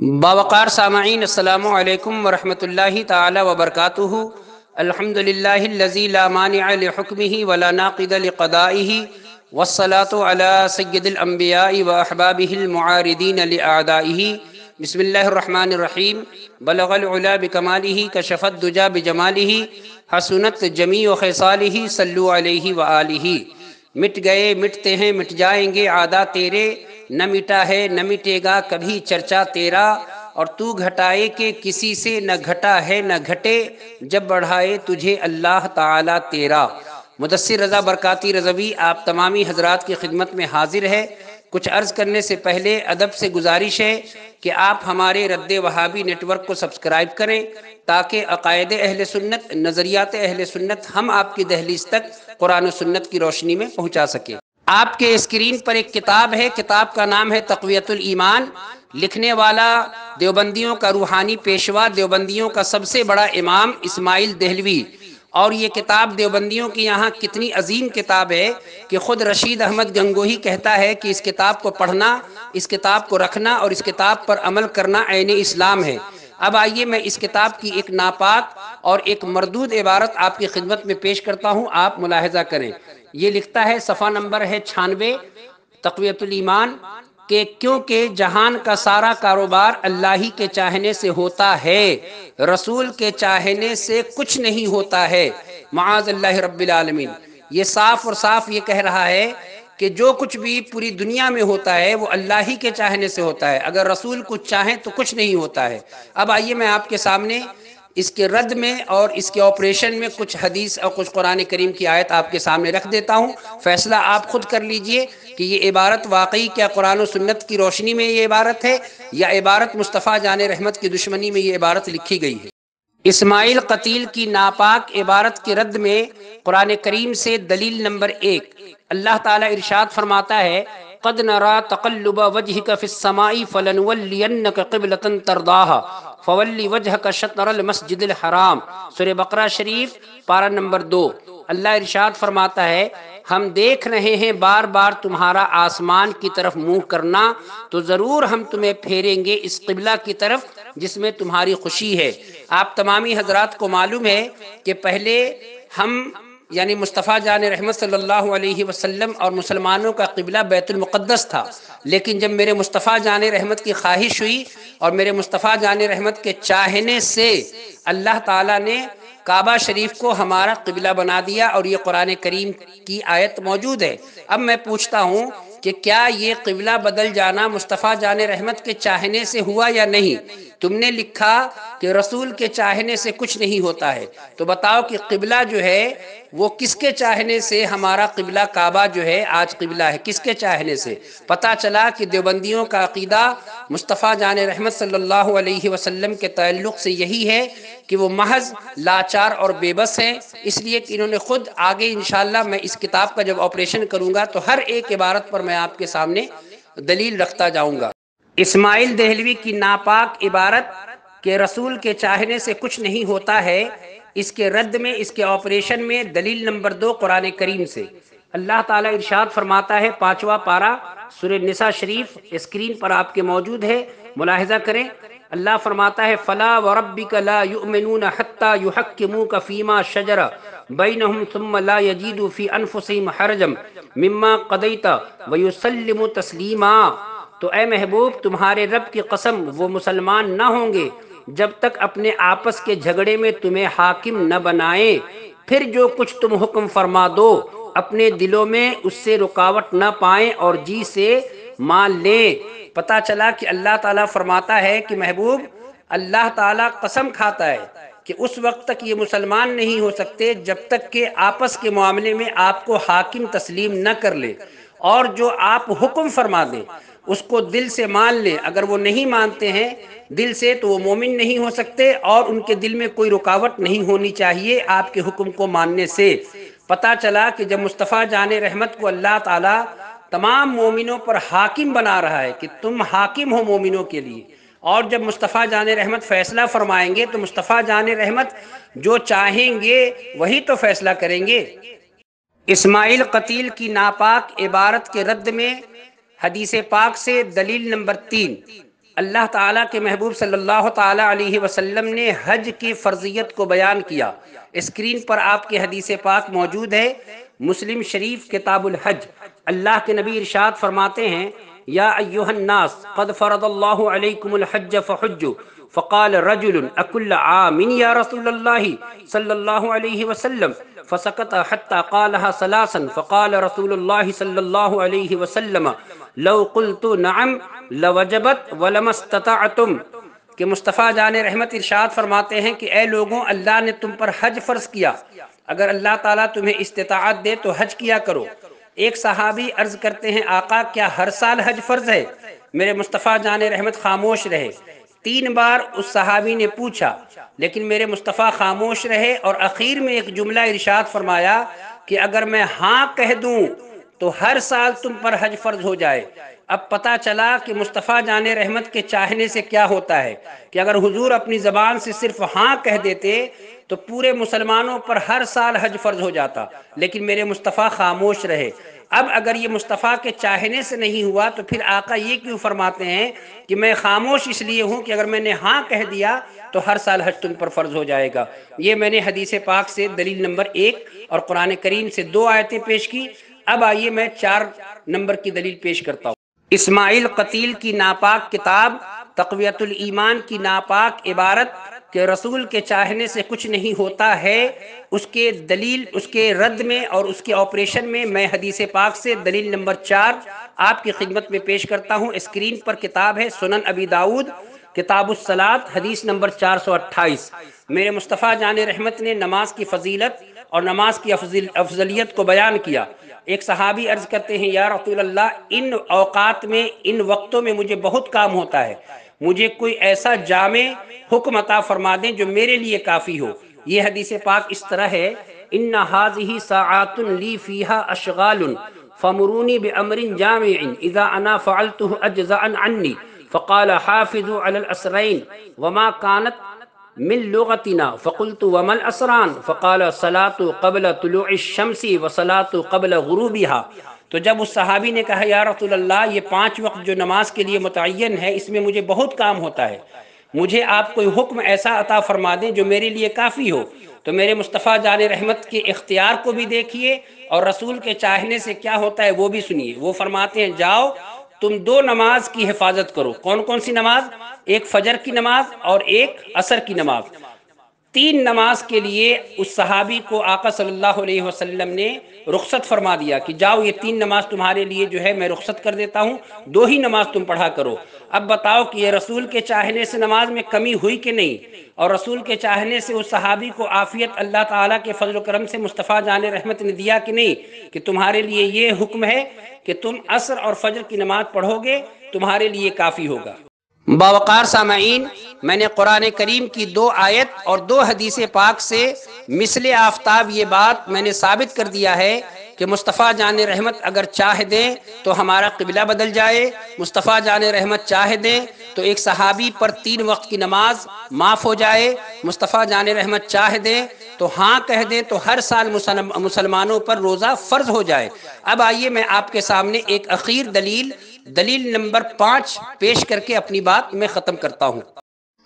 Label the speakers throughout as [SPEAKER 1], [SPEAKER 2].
[SPEAKER 1] باوقار سامعین، السلام علیکم ورحمۃ اللہ تعالی وبرکاتہ۔ الحمد للہ الذي لا مانع لحکمه ولا ناقد لقضائه والصلاة على سید الانبیاء واحبابه المعاردین لأعدائه بسم اللہ الرحمن الرحیم۔ بلغ العلا بکماله کشف الدجا بجماله حسنت جمیع خصاله صلو علیہ وآلہ مٹ گئے، مٹتے ہیں، مٹ جائیں گے عادہ تیرے، نہ مٹا ہے، نہ مٹے گا، کبھی چرچا تیرا۔ اور تو گھٹائے کہ کسی سے نہ گھٹا ہے، نہ گھٹے، جب بڑھائے تجھے اللہ تعالی تیرا۔ مدثر رضا برکاتی رضوی، آپ تمامی حضرات کی خدمت میں حاضر ہے۔ کچھ عرض کرنے سے پہلے ادب سے گزارش ہے کہ آپ ہمارے رد وہابی نیٹ ورک کو سبسکرائب کریں تاکہ عقائد اہل سنت، نظریات اہل سنت ہم آپ کی دہلیز تک قرآن و سنت کی روشنی میں پہنچا سکیں۔ آپ کے اسکرین پر ایک کتاب ہے، کتاب کا نام ہے تقویت الایمان۔ لکھنے والا دیوبندیوں کا روحانی پیشوا، دیوبندیوں کا سب سے بڑا امام اسماعیل دہلوی۔ اور یہ کتاب دیوبندیوں کی یہاں کتنی عظیم کتاب ہے کہ خود رشید احمد گنگوہی کہتا ہے کہ اس کتاب کو پڑھنا، اس کتاب کو رکھنا اور اس کتاب پر عمل کرنا عین اسلام ہے۔ اب آئیے میں اس کتاب کی ایک ناپاک اور ایک مردود عبارت آپ کی خدمت میں پیش کرتا ہوں، آپ ملاحظہ کریں۔ یہ لکھتا ہے، صفحہ نمبر ہے چھانوے تقویت الایمان کہ کیونکہ جہان کا سارا کاروبار اللہ ہی کے چاہنے سے ہوتا ہے، رسول کے چاہنے سے کچھ نہیں ہوتا ہے۔ معاذ اللہ رب العالمین۔ یہ صاف اور صاف یہ کہہ رہا ہے کہ جو کچھ بھی پوری دنیا میں ہوتا ہے، وہ اللہ ہی کے چاہنے سے ہوتا ہے۔ اگر رسول کچھ چاہیں تو کچھ نہیں ہوتا ہے۔ اب آئیے میں آپ کے سامنے اس کے رد میں اور اس کے آپریشن میں کچھ حدیث اور کچھ قرآن کریم کی آیت آپ کے سامنے رکھ دیتا ہوں۔ فیصلہ آپ خود کر لیجیے کہ یہ عبارت واقعی کیا قرآن و سنت کی روشنی میں یہ عبارت ہے یا عبارت مصطفیٰ جان رحمت کی دشمنی میں یہ عبارت لکھی گئی ہے۔ اسماعیل قتیل کی ناپاک عبارت کے رد میں قرآن کریم سے دلیل نمبر ایک اللہ تعالیٰ ارشاد فرماتا ہے، قد نرا تقلب وجهك في السماء فلنولينك قبلة ترضاها فولی وجہ کا شطر المسجد الحرام۔ سورہ بقرہ شریف، پارہ نمبر دو۔ اللہ ارشاد فرماتا ہے، ہم دیکھ رہے ہیں بار بار تمہارا آسمان کی طرف منہ کرنا، تو ضرور ہم تمہیں پھیریں گے اس قبلہ کی طرف جس میں تمہاری خوشی ہے۔ آپ تمامی حضرات کو معلوم ہے کہ پہلے ہم یعنی مصطفیٰ جان رحمت صلی اللہ علیہ وسلم اور مسلمانوں کا قبلہ بیت المقدس تھا۔ لیکن جب میرے مصطفیٰ جان رحمت کی خواہش ہوئی اور میرے مصطفیٰ جان رحمت کے چاہنے سے اللہ تعالیٰ نے کعبہ شریف کو ہمارا قبلہ بنا دیا اور یہ قرآن کریم کی آیت موجود ہے۔ اب میں پوچھتا ہوں کہ کیا یہ قبلہ بدل جانا مصطفیٰ جان رحمت کے چاہنے سے ہوا یا نہیں؟ تم نے لکھا کہ رسول کے چاہنے سے کچھ نہیں ہوتا ہے۔ تو بتاؤ کہ قبلہ جو ہے، وہ کس کے چاہنے سے ہمارا قبلہ کعبہ جو ہے، آج قبلہ ہے؟ کس کے چاہنے سے؟ پتا چلا کہ دیوبندیوں کا عقیدہ مصطفیٰ جان رحمت صلی اللہ علیہ وسلم کے تعلق سے یہی ہے کہ وہ محض لاچار اور بے بس ہیں۔ اس لیے کہ انہوں نے خود آگے انشاءاللہ میں اس کتاب کا جب آپریشن کروں گا، تو ہر ایک عبارت پر میں آپ کے سامنے دلیل رکھتا جاؤں گا۔ اسماعیل دہلوی کی ناپاک عبارت کہ رسول کے چاہنے سے کچھ نہیں ہوتا ہے، اس کے رد میں، اس کے آپریشن میں دلیل نمبر دو قرآن کریم سے۔ اللہ تعالیٰ ارشاد فرماتا ہے، پانچواں پارا سورہ نساء شریف اسکرین پر آپ کے موجود ہے، ملاحظہ کریں۔ اللہ فرماتا ہے، فلا وربک لا یؤمنون حتی یحکموک فیما شجر بینہم ثم لا یجیدو فی انفسهم حرجم مما قضیت ویسلم تسلیما تو اے محبوب، تمہارے رب کی قسم وہ مسلمان نہ ہوں گے جب تک اپنے آپس کے جھگڑے میں تمہیں حاکم نہ بنائیں۔ پھر جو کچھ تم حکم فرما دو، اپنے دلوں میں اس سے رکاوٹ نہ پائیں اور جی سے مان لیں۔ پتا چلا کہ اللہ تعالیٰ فرماتا ہے کہ محبوب، اللہ تعالیٰ قسم کھاتا ہے کہ اس وقت تک یہ مسلمان نہیں ہو سکتے جب تک کہ آپس کے معاملے میں آپ کو حاکم تسلیم نہ کر لے۔ اور جو آپ حکم فرما دیں اس کو دل سے مان لیں اگر وہ نہیں مانتے ہیں دل سے تو وہ مومن نہیں ہو سکتے اور ان کے دل میں کوئی رکاوٹ نہیں ہونی چاہیے آپ کے حکم کو ماننے سے۔ پتا چلا کہ جب مصطفیٰ جان رحمت کو اللہ تعالیٰ تمام مومنوں پر حاکم بنا رہا ہے کہ تم حاکم ہو مومنوں کے لیے اور جب مصطفیٰ جان رحمت فیصلہ فرمائیں گے تو مصطفیٰ جان رحمت جو چاہیں گے وہی تو فیصلہ کریں گے۔ اسماعیل قتیل کی ناپاک عبارت کے رد میں حدیث پاک سے دلیل نمبر تین۔ اللہ تعالیٰ کے محبوب صلی اللہ تعالیٰ علیہ وسلم نے حج کی فرضیت کو بیان کیا۔ اسکرین پر آپ کے حدیث پاک موجود ہے۔ مسلم شریف کتاب الحج۔ اللہ کے نبی ارشاد فرماتے ہیں، یا ایوہ الناس، قد فرض اللہ علیکم الحج فحجو فقال رجل اکل عامن یا رسول اللہ صلی اللہ علیہ وسلم۔ فسکت حتی قالها سلاسا فقال رسول اللہ صلی اللہ علیہ وسلم، لو قلت نعم، لوجبت ولم استطعتم. کہ مصطفیٰ جان رحمت ارشاد فرماتے ہیں کہ اے لوگوں، اللہ نے تم پر حج فرض کیا۔ اگر اللہ تعالیٰ تمہیں استطاعت دے تو حج کیا کرو۔ ایک صحابی عرض کرتے ہیں، آقا، کیا ہر سال حج فرض ہے؟ میرے مصطفیٰ جان رحمت خاموش رہے۔ تین بار اس صحابی نے پوچھا، لیکن میرے مصطفیٰ خاموش رہے اور اخیر میں ایک جملہ ارشاد فرمایا کہ اگر میں ہاں کہہ دوں تو ہر سال تم پر حج فرض ہو جائے۔ اب پتا چلا کہ مصطفیٰ جان رحمت کے چاہنے سے کیا ہوتا ہے کہ اگر حضور اپنی زبان سے صرف ہاں کہہ دیتے تو پورے مسلمانوں پر ہر سال حج فرض ہو جاتا۔ لیکن میرے مصطفیٰ خاموش رہے۔ اب اگر یہ مصطفیٰ کے چاہنے سے نہیں ہوا تو پھر آقا یہ کیوں فرماتے ہیں کہ میں خاموش اس لیے ہوں کہ اگر میں نے ہاں کہہ دیا تو ہر سال حج تم پر فرض ہو جائے گا۔ یہ میں نے حدیث پاک سے دلیل نمبر ایک اور قرآن کریم سے دو آیتیں پیش کی۔ اب آئیے میں چار نمبر کی دلیل پیش کرتا ہوں۔ اسماعیل قتیل کی ناپاک کتاب تقویت الایمان کی ناپاک عبارت کہ رسول کے چاہنے سے کچھ نہیں ہوتا ہے، اس کے دلیل، اس کے رد میں اور اس کے آپریشن میں میں حدیث پاک سے دلیل نمبر چار آپ کی خدمت میں پیش کرتا ہوں۔ اسکرین پر کتاب ہے سنن ابی داود کتاب الصلاط حدیث نمبر چار سو اٹھائیس۔ میرے مصطفیٰ جان رحمت نے نماز کی فضیلت اور نماز کی افضلیت کو بیان کیا۔ ایک صحابی عرض کرتے ہیں، یا رسول اللہ، ان اوقات میں، ان وقتوں میں مجھے بہت کام ہوتا ہے۔ مجھے کوئی ایسا جامع حکم عطا فرما دیں جو میرے لیے کافی ہو۔ یہ حدیث پاک اس طرح ہے، ان هذه ساعات لي فيها اشغال فمروني بامر جامع اذا انا فعلته اجزاء عني فقال حافظوا على الاسرين وما كانت من لغتنا؟ فقلت وما الاسران؟ فقال صلاه قبل طلوع الشمس وصلاه قبل غروبها. تو جب اس صحابی نے کہا، یا رسول اللہ، یہ پانچ وقت جو نماز کے لیے متعین ہے، اس میں مجھے بہت کام ہوتا ہے۔ مجھے آپ کوئی حکم ایسا عطا فرما دیں جو میرے لیے کافی ہو۔ تو میرے مصطفیٰ جان رحمت کے اختیار کو بھی دیکھیے اور رسول کے چاہنے سے کیا ہوتا ہے وہ بھی سنیے۔ وہ فرماتے ہیں، جاؤ تم دو نماز کی حفاظت کرو۔ کون کون سی نماز؟ ایک فجر کی نماز اور ایک عصر کی نماز۔ تین نماز کے لیے اس صحابی کو آقا صلی اللہ علیہ وسلم نے رخصت فرما دیا کہ جاؤ یہ تین نماز تمہارے لیے جو ہے میں رخصت کر دیتا ہوں، دو ہی نماز تم پڑھا کرو۔ اب بتاؤ کہ یہ رسول کے چاہنے سے نماز میں کمی ہوئی کہ نہیں؟ اور رسول کے چاہنے سے اس صحابی کو عافیت اللہ تعالیٰ کے فضل و کرم سے مصطفیٰ جان رحمت نے دیا کہ نہیں؟ کہ تمہارے لیے یہ حکم ہے کہ تم عصر اور فجر کی نماز پڑھو گے، تمہارے لیے کافی ہوگا۔ باوقار سامعین، میں نے قرآن کریم کی دو آیت اور دو حدیث پاک سے مثل آفتاب یہ بات میں نے ثابت کر دیا ہے کہ مصطفیٰ جان رحمت اگر چاہ دیں تو ہمارا قبلہ بدل جائے۔ مصطفیٰ جان رحمت چاہ دیں تو ایک صحابی پر تین وقت کی نماز معاف ہو جائے۔ مصطفیٰ جان رحمت چاہ دیں تو ہاں کہہ دیں تو ہر سال مسلمانوں پر روزہ فرض ہو جائے۔ اب آئیے میں آپ کے سامنے ایک اخیر دلیل دلیل نمبر پانچ پیش کر کے اپنی بات میں ختم کرتا ہوں۔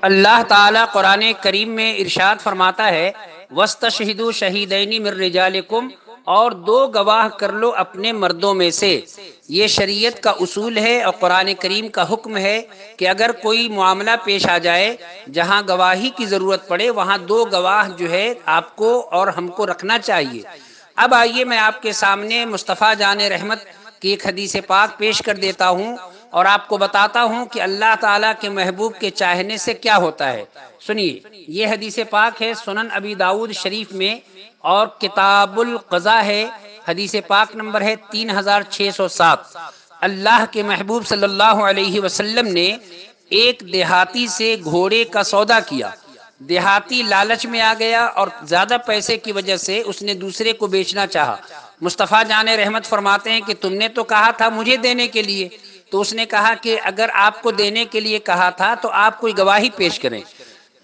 [SPEAKER 1] اللہ تعالیٰ قرآن کریم میں ارشاد فرماتا ہے وسط شہید شہیدینی مر رجالکم اور دو گواہ کر لو اپنے مردوں میں سے۔ یہ شریعت کا اصول ہے اور قرآن کریم کا حکم ہے کہ اگر کوئی معاملہ پیش آ جائے، جہاں گواہی کی ضرورت پڑے، وہاں دو گواہ جو ہے آپ کو اور ہم کو رکھنا چاہیے۔ اب آئیے میں آپ کے سامنے مصطفیٰ جان رحمت کی ایک حدیث پاک پیش کر دیتا ہوں اور آپ کو بتاتا ہوں کہ اللہ تعالیٰ کے محبوب کے چاہنے سے کیا ہوتا ہے۔ سنیے، یہ حدیث پاک ہے سنن ابی داود شریف میں اور کتاب القضاء ہے۔ حدیث پاک نمبر ہے تین ہزار چھ سو سات۔ اللہ کے محبوب صلی اللہ علیہ وسلم نے ایک دیہاتی سے گھوڑے کا سودا کیا۔ دیہاتی لالچ میں آ گیا اور زیادہ پیسے کی وجہ سے اس نے دوسرے کو بیچنا چاہا۔ مصطفیٰ جان رحمت فرماتے ہیں کہ تم نے تو کہا تھا مجھے دینے کے لیے، تو اس نے کہا کہ اگر آپ کو دینے کے لیے کہا تھا تو آپ کوئی گواہی پیش کریں۔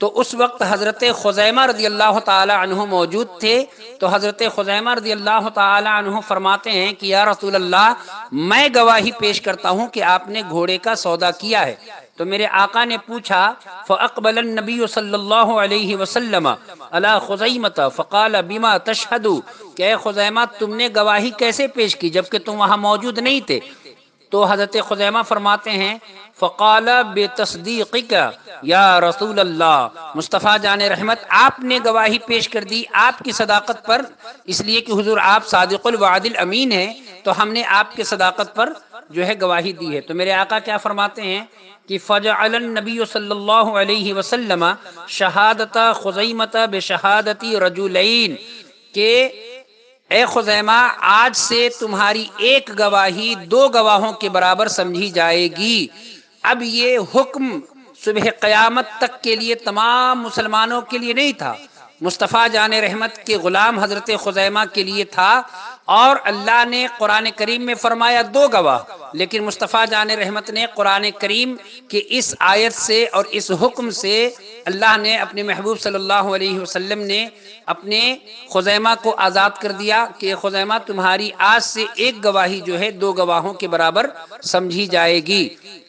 [SPEAKER 1] تو اس وقت حضرت خزیمہ رضی اللہ تعالی عنہ موجود تھے۔ تو حضرت خزیمہ رضی اللہ تعالی عنہ فرماتے ہیں کہ یا رسول اللہ، میں گواہی پیش کرتا ہوں کہ آپ نے گھوڑے کا سودا کیا ہے۔ تو میرے آقا نے پوچھا، فاقبل النبی صلی اللہ علیہ وسلم علی خزیمت فقال، بما تشہدو کہ اے خزیمہ، تم نے گواہی کیسے پیش کی جبکہ تم وہاں موجود نہیں تھے؟ تو حضرت خزیمہ فرماتے ہیں، فقال بے تصدیق یا رسول اللہ، مصطفیٰ جان رحمت، آپ نے گواہی پیش کر دی آپ کی صداقت پر، اس لیے کہ حضور آپ صادق الوعد الامین ہیں، تو ہم نے آپ کی صداقت پر جو ہے گواہی دی ہے۔ تو میرے آقا کیا فرماتے ہیں؟ کہ فجعل النبی صلی اللہ علیہ وسلم شہادت خزیمت بشہادتی رجولین کہ اے خزیمہ، آج سے تمہاری ایک گواہی دو گواہوں کے برابر سمجھی جائے گی۔ اب یہ حکم صبح قیامت تک کے لیے تمام مسلمانوں کے لیے نہیں تھا۔ مصطفیٰ جان رحمت کے غلام حضرت خزیمہ کے لیے تھا اور اللہ نے قرآن کریم میں فرمایا دو گواہ۔ لیکن مصطفیٰ جان رحمت نے قرآن کریم کے اس آیت سے اور اس حکم سے اللہ نے اپنے محبوب صلی اللہ علیہ وسلم نے اپنے خزیمہ کو آزاد کر دیا کہ خزیمہ تمہاری آج سے ایک گواہی جو ہے دو گواہوں کے برابر سمجھی جائے گی۔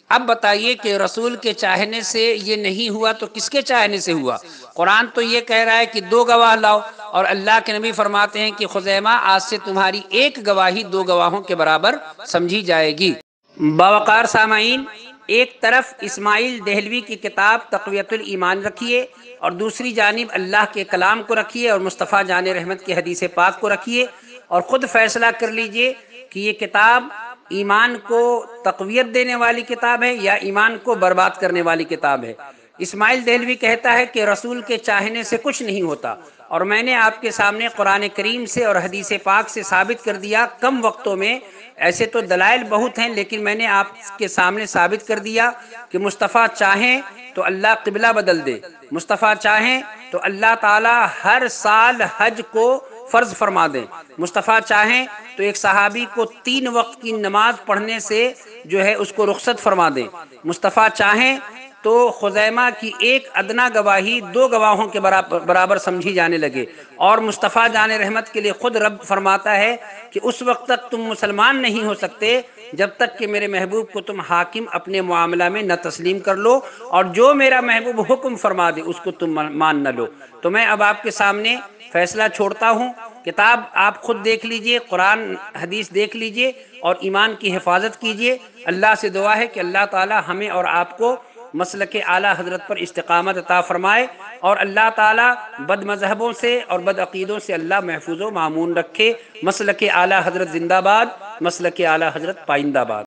[SPEAKER 1] اب بتائیے کہ رسول کے چاہنے سے یہ نہیں ہوا تو کس کے چاہنے سے ہوا؟ قرآن تو یہ کہہ رہا ہے کہ دو گواہ لاؤ اور اللہ کے نبی فرماتے ہیں کہ خزیمہ آج سے تمہاری ایک گواہی دو گواہوں کے برابر سمجھی جائے گی۔ باوقار سامعین ایک طرف اسماعیل دہلوی کی کتاب تقویت الایمان رکھیے اور دوسری جانب اللہ کے کلام کو رکھیے اور مصطفیٰ جان رحمت کی حدیث پاک کو رکھیے اور خود فیصلہ کر لیجیے کہ یہ کتاب ایمان کو تقویت دینے والی کتاب ہے یا ایمان کو برباد کرنے والی کتاب ہے۔ اسماعیل دہلوی کہتا ہے کہ رسول کے چاہنے سے کچھ نہیں ہوتا اور میں نے آپ کے سامنے قرآن کریم سے اور حدیث پاک سے ثابت کر دیا کم وقتوں میں ایسے تو دلائل بہت ہیں، لیکن میں نے آپ کے سامنے ثابت کر دیا کہ مصطفیٰ چاہیں تو اللہ قبلہ بدل دے۔ مصطفیٰ چاہیں تو اللہ تعالی ہر سال حج کو فرض فرما دیں مصطفیٰ چاہیں تو ایک صحابی کو تین وقت کی نماز پڑھنے سے جو ہے اس کو رخصت فرما دیں مصطفیٰ چاہیں تو خزیمہ کی ایک ادنا گواہی دو گواہوں کے برابر سمجھی جانے لگے۔ اور مصطفیٰ جان رحمت کے لیے خود رب فرماتا ہے کہ اس وقت تک تم مسلمان نہیں ہو سکتے جب تک کہ میرے محبوب کو تم حاکم اپنے معاملہ میں نہ تسلیم کر لو اور جو میرا محبوب حکم فرما دے اس کو تم مان نہ لو۔ تو میں اب آپ کے سامنے فیصلہ چھوڑتا ہوں۔ کتاب آپ خود دیکھ لیجیے، قرآن، حدیث دیکھ لیجیے اور ایمان کی حفاظت کیجیے۔ اللہ سے دعا ہے کہ اللہ تعالی ہمیں اور آپ کو مسلک اعلیٰ حضرت پر استقامت عطا فرمائے اور اللہ تعالیٰ بد مذہبوں سے اور بد عقیدوں سے اللہ محفوظ و معمون رکھے۔ مسلک اعلیٰ حضرت زندہ باد، مسلک اعلیٰ حضرت پائندہ باد۔